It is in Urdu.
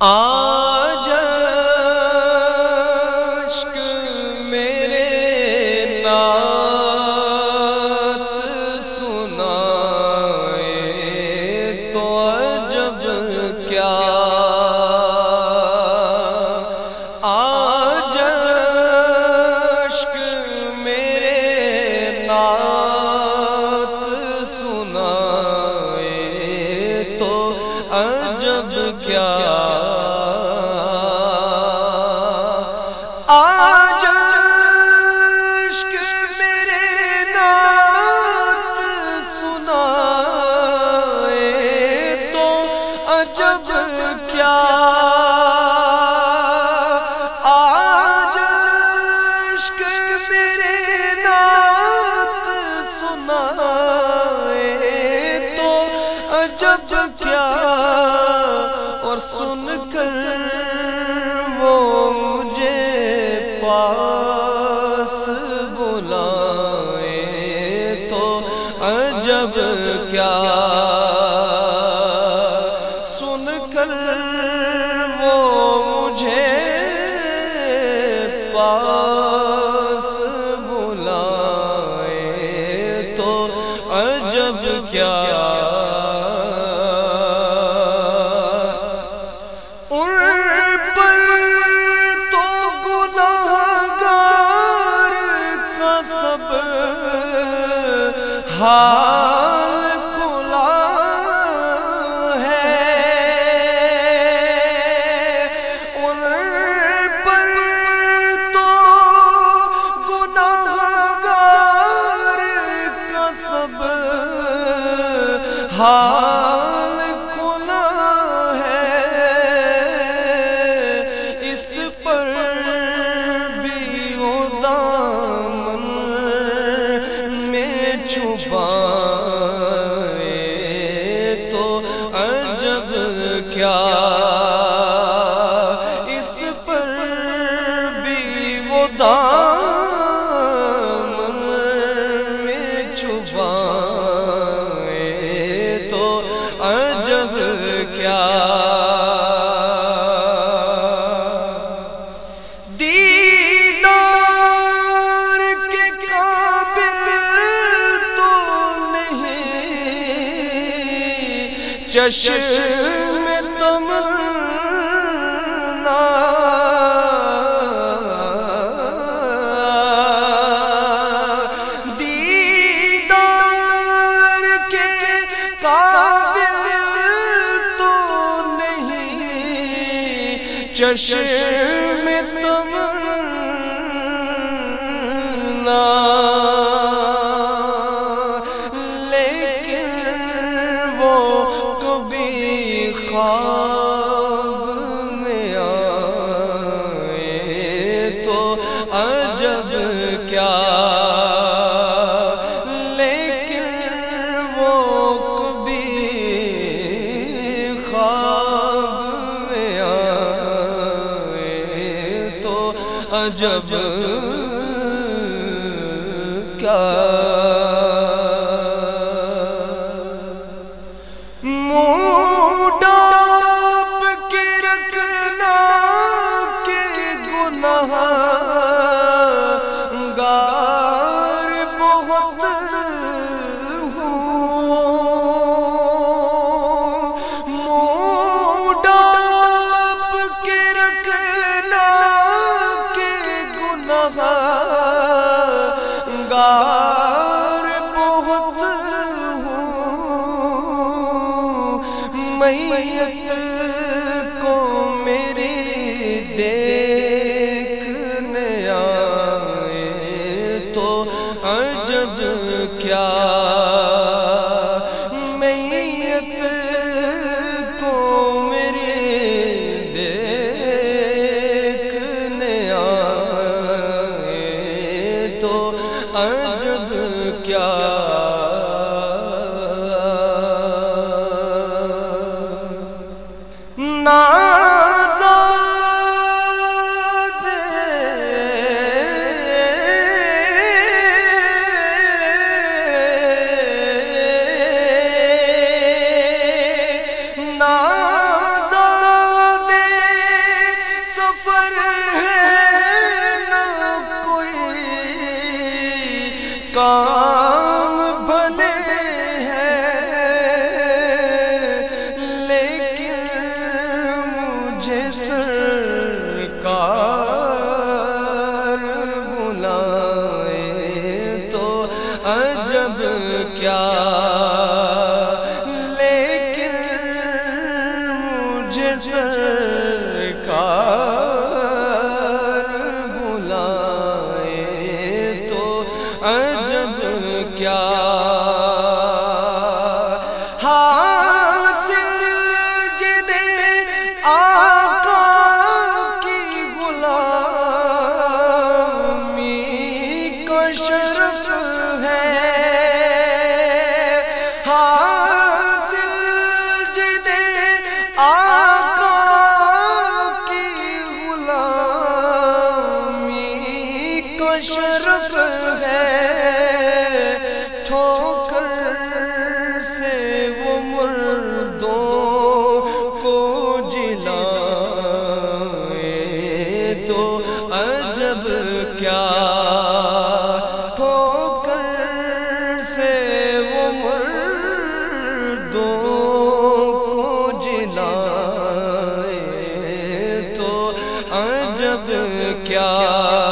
آج میرے نات سنا تو جب کیا؟ آج میرے نات سنا تو عجب کیا؟ عجب کیا؟ آج عشق میرے نات سنا تو عجب کیا؟ اور سن کر وہ مجھے پاس بلائے تو عجب کیا؟ پاس بلائے تو عجب کیا؟ ان کیا اس پر بھی وہ دامن میں چھپائے تو عجب کیا دیدار نہیں میں تمنا لیکن عجب کیا گار بہت ہوں۔ میت کو میری دیکھنے آئے تو عجب کیا کیا کیا؟ لیکن مجھے سرکار بلائے تو عجب کیا؟ شرف ہے۔ شرف ہے، ٹھوکر سے وہ مردوں کو جلائے تو عجب کیا۔ ٹھوکر سے وہ مردوں کیا۔